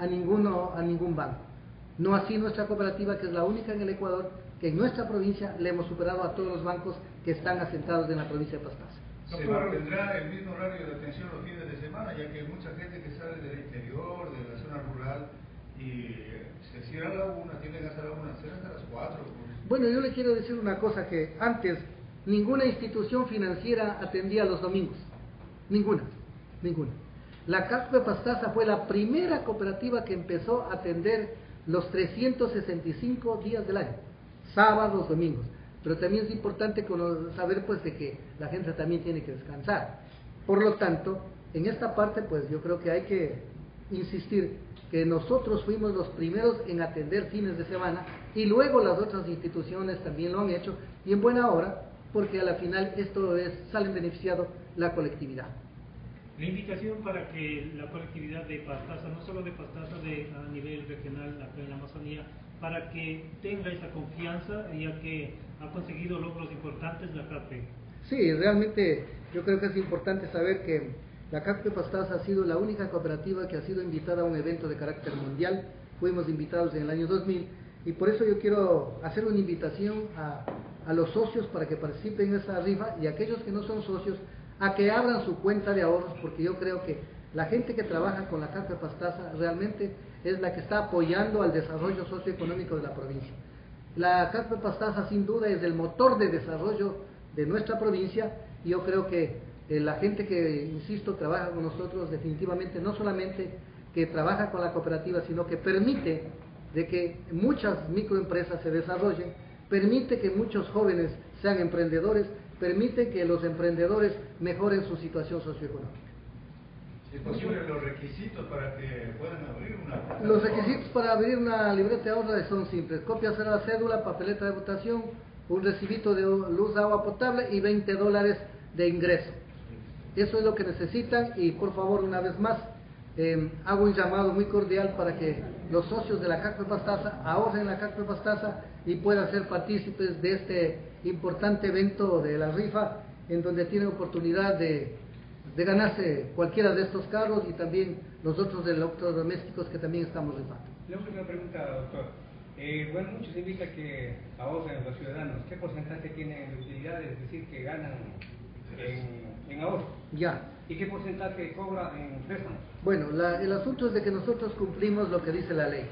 a, ninguno, a ningún banco. No así nuestra cooperativa, que es la única en el Ecuador, que en nuestra provincia le hemos superado a todos los bancos que están asentados en la provincia de Pastaza. ¿Se mantendrá el mismo horario de atención los fines de semana, ya que hay mucha gente que sale del interior, de la zona rural, y se cierra la una, tienen hasta la una, hasta las cuatro? Pues. Bueno, yo le quiero decir una cosa, que antes ninguna institución financiera atendía los domingos. Ninguna, ninguna. La CASPE Pastaza fue la primera cooperativa que empezó a atender los 365 días del año, sábados, domingos. Pero también es importante saber pues de que la gente también tiene que descansar. Por lo tanto, en esta parte pues yo creo que hay que insistir que nosotros fuimos los primeros en atender fines de semana y luego las otras instituciones también lo han hecho y en buena hora porque a la final esto es, sale beneficiado la colectividad. La invitación para que la colectividad de Pastaza, no solo de Pastaza, de, a nivel regional acá en la Amazonía, para que tenga esa confianza, ya que ha conseguido logros importantes la CAPE. Sí, realmente yo creo que es importante saber que la CAPE Pastaza ha sido la única cooperativa que ha sido invitada a un evento de carácter mundial. Fuimos invitados en el año 2000 y por eso yo quiero hacer una invitación a, a los socios para que participen en esa rifa y aquellos que no son socios a que abran su cuenta de ahorros porque yo creo que la gente que trabaja con la Carta Pastaza realmente es la que está apoyando al desarrollo socioeconómico de la provincia. La Carta Pastaza sin duda es el motor de desarrollo de nuestra provincia y yo creo que eh, la gente que, insisto, trabaja con nosotros definitivamente no solamente que trabaja con la cooperativa, sino que permite de que muchas microempresas se desarrollen, permite que muchos jóvenes sean emprendedores, permite que los emprendedores mejoren su situación socioeconómica. ¿Es posible los requisitos para que puedan abrir una Los requisitos para abrir una libreta de ahorro son simples. Copia de la cédula, papeleta de votación, un recibito de luz, agua potable y 20 dólares de ingreso. Eso es lo que necesitan y por favor una vez más eh, hago un llamado muy cordial para que los socios de la CACPE Pastaza ahorren la CACPE Pastaza y puedan ser partícipes de este importante evento de la rifa en donde tienen oportunidad de, de ganarse cualquiera de estos carros y también los otros electrodomésticos que también estamos rifando. La última pregunta, doctor. Eh, bueno, muchos indican que ahorran los ciudadanos. ¿Qué porcentaje tienen de utilidades, es decir, que ganan en, en ahorro? Ya. ¿Y qué porcentaje cobra en préstamos? Bueno, el asunto es de que nosotros cumplimos lo que dice la ley.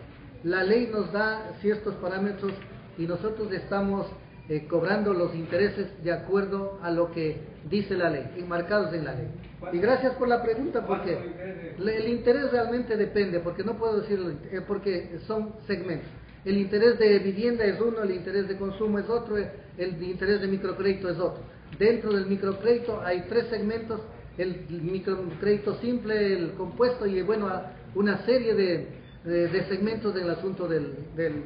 La ley nos da ciertos parámetros y nosotros estamos eh, cobrando los intereses de acuerdo a lo que dice la ley, enmarcados en la ley. Y gracias por la pregunta, porque el interés realmente depende, porque no puedo decirlo, eh, porque son segmentos. El interés de vivienda es uno, el interés de consumo es otro, el interés de microcrédito es otro. Dentro del microcrédito hay tres segmentos el microcrédito simple, el compuesto y bueno, una serie de, segmentos del asunto del,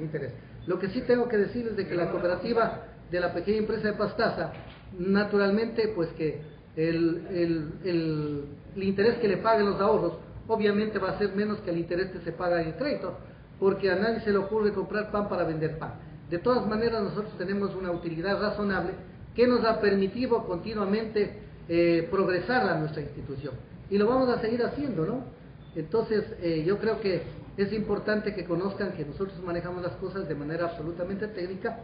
interés. Lo que sí tengo que decir es de que la cooperativa de la pequeña empresa de Pastaza, naturalmente, pues que el, el, interés que le paguen los ahorros, obviamente va a ser menos que el interés que se paga en el crédito, porque a nadie se le ocurre comprar pan para vender pan. De todas maneras, nosotros tenemos una utilidad razonable que nos ha permitido continuamente eh, progresar a nuestra institución. Y lo vamos a seguir haciendo, ¿no? Entonces, eh, yo creo que es importante que conozcan que nosotros manejamos las cosas de manera absolutamente técnica